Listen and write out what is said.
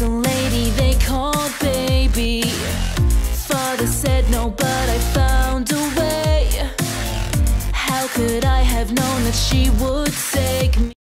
met lady they called baby. Father said no, but I found a way. How could I have known that she would take me?